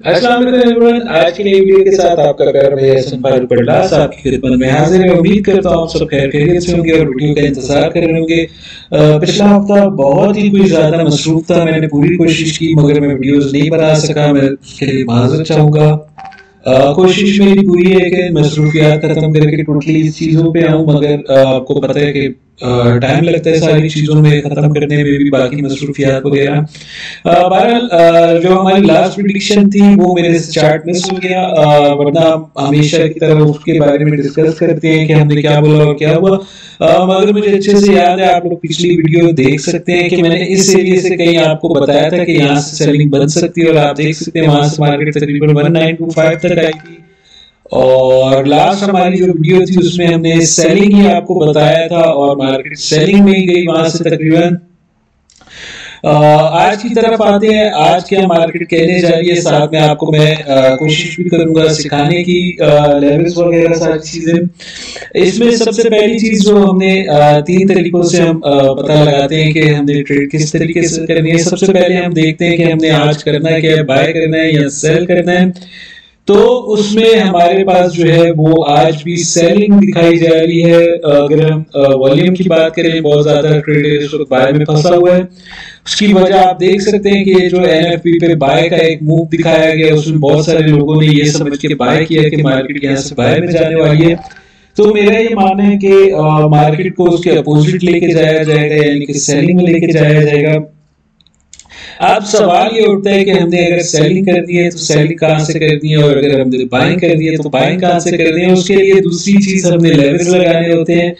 Everyone आज की नई वीडियो के साथ आपका प्यार भाई हसन फारूक खिदमत में हाजिर है। उम्मीद करता हूँ आप सब खैर खैरियत से होंगे और वीडियो का इंतज़ार कर रहे होंगे। पिछला हफ़्ता बहुत ही कोई ज़्यादा मसरूफ था। मैंने पूरी कोशिश की, मगर मैं वीडियोस नहीं बना सका। मैं लिए माजर चाहूँगा। कोशिश मेरी पूरी है कि मसरूफियात खत्म करके टोटली चीज़ों पे आऊँ, मगर आपको पता है कि टाइम लगता है सारी चीज़ों में ख़त्म करने में भी बाकी मसरूफियात वगैरह बहरहाल जो हमारी लास्ट प्रिडिक्शन थी वो मेरे चार्ट मिस हो गया वरना हमेशा की तरह उसके बारे में डिस्कस करते हैं कि हमने क्या बोला और क्या हुआ मगर मुझे अच्छे से याद है आप लोग पिछली वीडियो देख सकते हैं कि मैंने इस एरिया से कहीं आपको बताया था कि यहाँ से सेलिंग बन सकती है और आप देख सकते हैं वहाँ से मार्केट तकरीबन वन नाइन टू फाइव तक आई थी और लास्ट हमारी जो वीडियो थी, उसमें हमने सेलिंग ही आपको बताया था और मार्केट सेलिंग में ही गई वहाँ से तकरीबन। आज की तरफ़ आते हैं। आज क्या मार्केट कहने जा रही है, साथ में आपको मैं कोशिश भी करूँगा सिखाने की लेवल्स वगैरह सारी चीज़ें। इसमें सबसे पहली चीज़ जो हमने तीन तरीकों से हम पता लगाते हैं कि हमने ट्रेड किस तरीके से करनी है। सबसे पहले हम देखते हैं कि हमने आज करना है क्या बाय करना है या सेल करना है। तो उसमें हमारे पास जो है वो आज भी सेलिंग दिखाई जा रही है। अगर हम वॉल्यूम की बात करें, बहुत ज़्यादा ट्रेडर इस बाय में फंसा हुआ है। उसकी वजह आप देख सकते हैं कि ये जो एनएफपी पे बाय का एक मूव दिखाया गया उसमें बहुत सारे लोगों ने ये समझ के बाय किया कि मार्केट यहाँ से बाय में जाने वाली है। तो मेरा ये मानना है कि मार्केट को उसके अपोजिट लेके जाया जाएगा, यानी कि सेलिंग में लेके जाया जाएगा। अब सवाल ये उठता है कि हमने अगर सेलिंग कर दी है तो सेलिंग कहाँ से कर दी है? और अगर हमने बाइंग कर दी है तो बाइंग कहाँ से कर दी है? उसके लिए दूसरी चीज़ हमने लेवल्स लगाने होते हैं।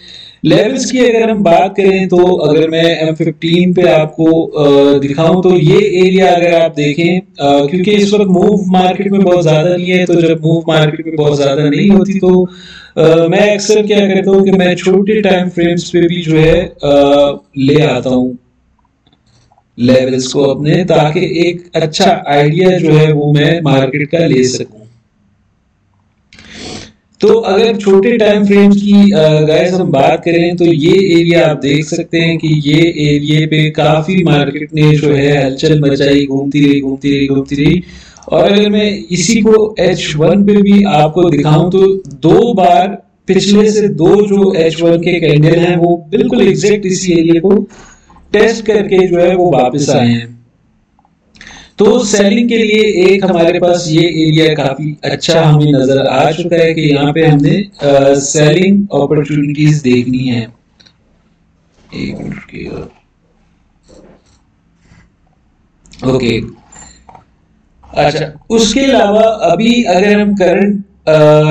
लेवल्स की अगर हम बात करें तो अगर मैं M15 पे आपको दिखाऊँ तो ये एरिया अगर आप देखें क्योंकि इस वक्त मूव मार्केट में बहुत ज़्यादा नहीं है तो जब मूव मार्केट में बहुत ज़्यादा नहीं होती तो आ, मैं अक्सर क्या करता हूँ कि मैं छोटे टाइम फ्रेम्स पे भी जो है आ, ले आता हूँ। लेवल्स को अपने ताकि एक अच्छा आइडिया जो है वो मैं मार्केट का ले सकूँ। तो अगर छोटे टाइम फ्रेम की गाइस हम बात करें तो ये एरिया आप देख सकते हैं कि ये एरिया पे काफ़ी मार्केट ने जो है हलचल मचाई, घूमती रही घूमती रही घूमती रही। और अगर मैं इसी को H1 पे भी आपको दिखाऊँ तो दो बार, पिछले से दो जो H1 के कैंडल हैं, वो बिल्कुल एग्जैक्ट इसी एरिया को टेस्ट करके जो है वो वापस आए हैं। तो सेलिंग के लिए एक हमारे पास ये एरिया काफ़ी अच्छा हमें नज़र आ चुका है कि यहाँ पे हमने सेलिंग अपॉर्चुनिटीज़ देखनी है। एक मिनट ओके अच्छा उसके अलावा अभी अगर हम करंट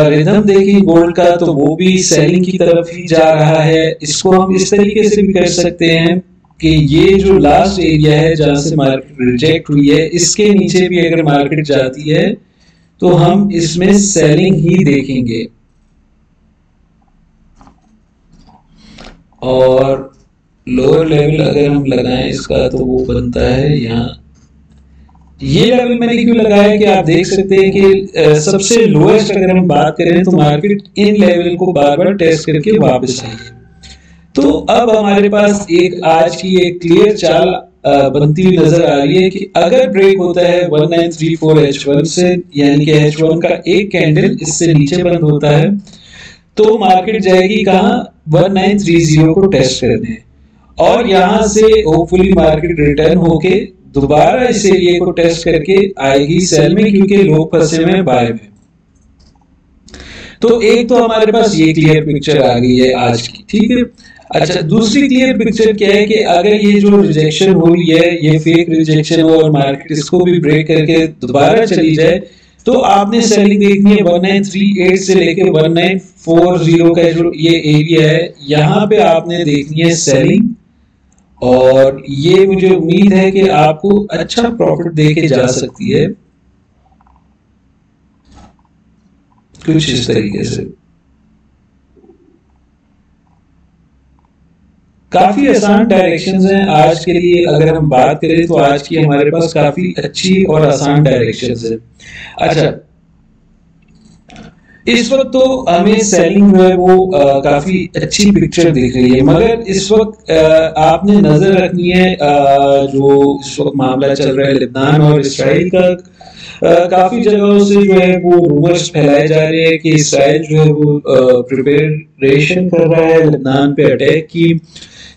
रिदम देखें गोल्ड का तो वो भी सेलिंग की तरफ़ ही जा रहा है। इसको हम इस तरीके से भी कर सकते हैं। कि ये जो लास्ट एरिया है जहाँ से मार्केट रिजेक्ट हुई है, इसके नीचे भी अगर मार्केट जाती है तो हम इसमें सेलिंग ही देखेंगे। और लोअर लेवल अगर हम लगाएँ इसका तो वो बनता है यहाँ। ये लेवल मैंने क्यों लगाया कि आप देख सकते हैं कि सबसे लोएस्ट अगर हम बात करें तो मार्केट इन लेवल को बार बार टेस्ट करके वापस आई है तो अब हमारे पास एक आज की एक क्लियर चाल बनती हुई नज़र आ रही है कि अगर ब्रेक होता है 1934 H1 से, यानी कि H1 का एक कैंडल इससे नीचे बंद होता है तो मार्केट जाएगी कहा? 1930 को टेस्ट करने। और यहाँ से होपफुली मार्केट रिटर्न होके दोबारा इस एरिया को टेस्ट करके आएगी सेल में, क्योंकि लोग फंसे हुए बाय में। तो एक तो हमारे पास ये क्लियर पिक्चर आ गई है आज की, ठीक है? अच्छा दूसरी क्लियर पिक्चर क्या है कि अगर ये जो रिजेक्शन हुई है, ये फेक रिजेक्शन हो और मार्केट इसको भी ब्रेक करके दोबारा चली जाए तो आपने सेलिंग देखनी है 1938 से लेके 1940 का जो ये एरिया है, यहाँ पे आपने देखनी है सेलिंग और ये मुझे उम्मीद है कि आपको अच्छा प्रॉफिट देके जा सकती है। कुछ इस तरीके से। काफ़ी आसान डायरेक्शन हैं। आज के लिए अगर हम बात करें तो आज की हमारे पास काफ़ी अच्छी और आसान डायरेक्शन है। अच्छा इस वक्त तो हमें सेलिंग जो है वो आ, काफ़ी अच्छी पिक्चर दिख रही है। मगर इस वक्त आपने नज़र रखनी है आ, जो इस वक्त मामला चल रहा है लिबनान और इसराइल का काफ़ी जगहों से जो है वो रूमर्स फैलाए जा रहे हैं कि इसराइल जो है वो प्रिपरेशन कर रहा है, लिबनान पे अटैक की।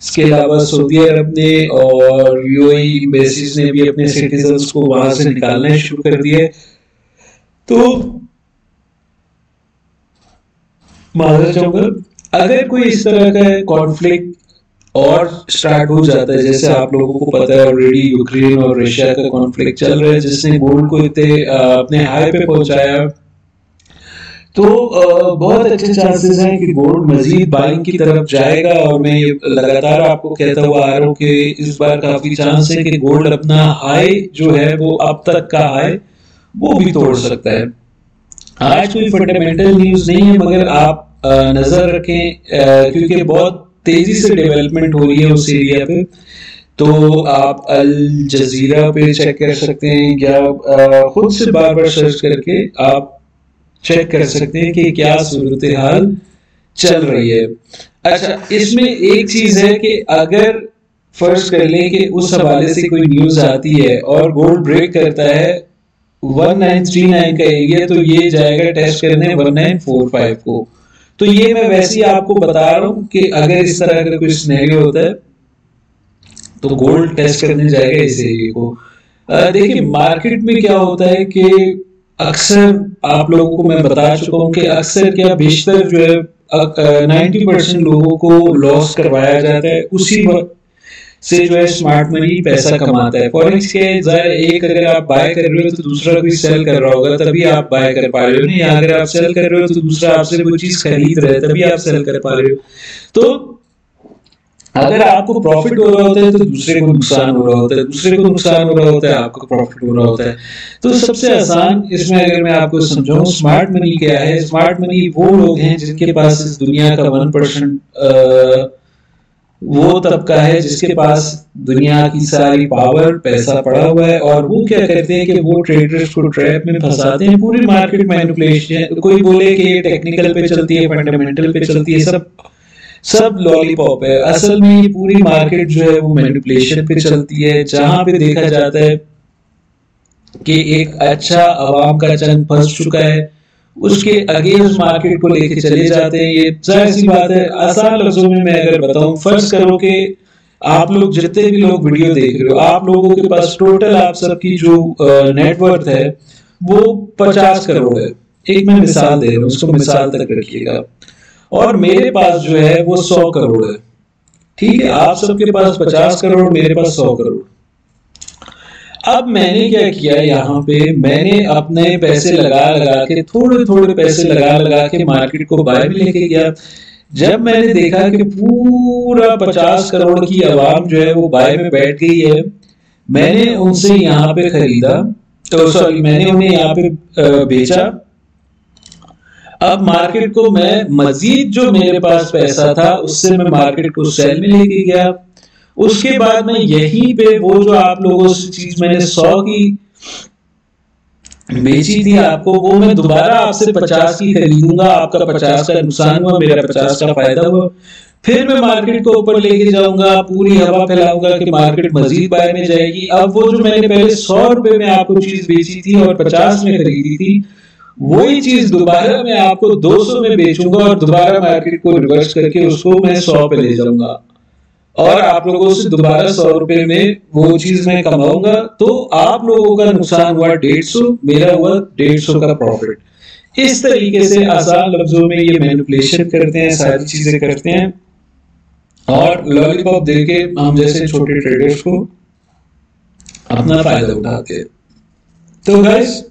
इसके अलावा सऊदी अरब ने और यूएई बेसिस ने भी अपने सिटीजन्स को वहाँ से निकालना शुरू कर दिया तो माजर चाहूँगा अगर कोई इस तरह का कॉन्फ्लिक्ट और स्टार्ट हो जाता है। जैसे आप लोगों को पता है ऑलरेडी यूक्रेन और रशिया का कॉन्फ्लिक्ट चल रहा है। जिसने गोल्ड को इतने अपने हाई पे पहुँचाया। तो बहुत अच्छे चांसेस हैं कि गोल्ड मजीद बाइंग की तरफ़ जाएगा। और मैं लगातार आपको कहता हुआ आ रहा हूँ कि इस बार काफ़ी चांस है कि गोल्ड अपना हाई जो है, वो अब तक का हाई वो भी तोड़ सकता है। आज कोई फंडामेंटल न्यूज़ नहीं है, मगर आप नज़र रखें क्योंकि बहुत तेज़ी से डेवलपमेंट हो रही है उस एरिया पे। तो आप अल जजीरा पे चेक कर सकते हैं या खुद से बार बार सर्च करके आप चेक कर सकते हैं कि क्या सूरत हाल चल रही है। अच्छा इसमें एक चीज़ है कि अगर फ़र्ज़ कर लें कि उस हवाले से कोई न्यूज़ आती है और गोल्ड ब्रेक करता है 1939 का एरिया तो ये जाएगा टेस्ट करने 1945 को। तो ये मैं वैसे ही आपको बता रहा हूँ कि अगर इस तरह का कोई स्नेरियो होता है तो गोल्ड टेस्ट करने जाएगा इस एरिए को। देखिए मार्केट में क्या होता है कि अक्सर आप लोगों को मैं बता चुका हूँ कि अक्सर क्या बेशतर जो है नाइन्टी परसेंट लोगों को लॉस करवाया जाता है, उसी वक्त से जो है स्मार्ट मनी पैसा कमाता है। फॉरेक्स के ज़ाहिर एक अगर आप बाय कर रहे हो तो दूसरा कोई सेल कर रहा होगा, तभी आप बाय कर पा रहे हो। नहीं, अगर आप सेल कर रहे हो तो दूसरा आपसे कोई चीज़ खरीद रहा है, तभी आप सेल कर पा रहे हो। तो अगर आपको प्रॉफिट हो रहा होता है तो दूसरे को नुकसान हो रहा होता है, दूसरे को नुकसान हो रहा होता है, आपको प्रॉफिट हो रहा होता है। तो सबसे आसान इसमें अगर मैं आपको समझाऊं स्मार्ट मनी क्या है? स्मार्ट मनी वो लोग हैं जिनके पास इस दुनिया का वन परसेंट वो तबका है जिसके पास दुनिया की सारी पावर पैसा पड़ा हुआ है और वो क्या करते हैं कि वो ट्रेडर्स को ट्रैप में फंसाते हैं, पूरी मार्केट मैनिपुलेशन कोई बोले कि ये टेक्निकल पे चलती है फंडामेंटल पे चलती है, सब सब लॉलीपॉप है। असल में ये पूरी मार्केट जो है वो मैनिपुलेशन पे चलती है, जहाँ पे देखा जाता है कि एक अच्छा आवाम का चंद फंस चुका है। उसके अगेंस्ट मार्केट को लेके चले जाते हैं। ये ज़ाहिर सी बात है, आसान लफ्जों में मैं अगर बताऊँ, फ़र्ज़ करो कि आप लोग जितने भी लोग वीडियो देख रहे हो, आप लोगों के पास टोटल आप सबकी जो नेटवर्थ है, वो पचास करोड़ है। एक मैं मिसाल दे रहा हूँ, उसको मिसाल तक रखिएगा। और मेरे पास जो है, वो सौ करोड़ है। ठीक है, आप सबके पास पचास करोड़, मेरे पास सौ करोड़। अब मैंने क्या किया यहाँ पे? मैंने अपने पैसे लगा लगा के थोड़े थोड़े पैसे लगा लगा के मार्केट को बाय भी लेके गया। जब मैंने देखा कि पूरा पचास करोड़ की आवाम जो है वो बाय में बैठ गई है, मैंने उनसे यहाँ पे खरीदा। तो सॉरी मैंने उन्हें यहाँ पे बेचा। अब मार्केट को मैं मजीद जो मेरे पास पैसा था, उससे मैं मार्केट को सेल में लेके गया। उसके बाद में यहीं पे वो जो आप लोगों से चीज़ मैंने सौ की बेची थी आपको, वो मैं दोबारा आपसे पचास की खरीदूँगा, आपका पचास का नुकसान हुआ, मेरा पचास का फ़ायदा हुआ। फिर मैं मार्केट को ऊपर लेके जाऊँगा, पूरी हवा फैलाऊँगा कि मार्केट मजीद बाय में जाएगी। अब वो जो मैंने पहले सौ रुपए में आपको चीज़ बेची थी और पचास में खरीदी थी, वही चीज़ दोबारा मैं आपको 200 में बेचूँगा और दोबारा मार्केट को रिवर्स करके उसको मैं सौ पे ले जाऊँगा। और आप लोगों से दोबारा सौ रुपए में वो चीज़ मैं कमाऊँगा तो आप लोगों का नुकसान हुआ डेढ़ सौ, मेरा हुआ डेढ़ सौ का प्रॉफिट इस तरीके से आसान लफ्जों में ये मैनिपुलेशन करते हैं, सारी चीज़ें करते हैं। और लॉलीपॉप दे के हम जैसे छोटे ट्रेडर्स को अपना फ़ायदा उठाते हैं तो गाइस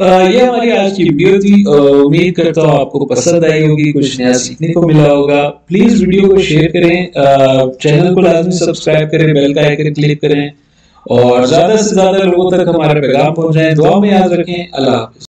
ये हमारी आज की वीडियो थी। उम्मीद करता हूँ आपको पसंद आई होगी, कुछ नया सीखने को मिला होगा। प्लीज़ वीडियो को शेयर करें। चैनल को लाजमी सब्सक्राइब करें बेल का आइकन क्लिक करें। और ज़्यादा से ज़्यादा लोगों तक हमारा पैगाम पहुंचाएँ। दुआ में याद रखें। अल्लाह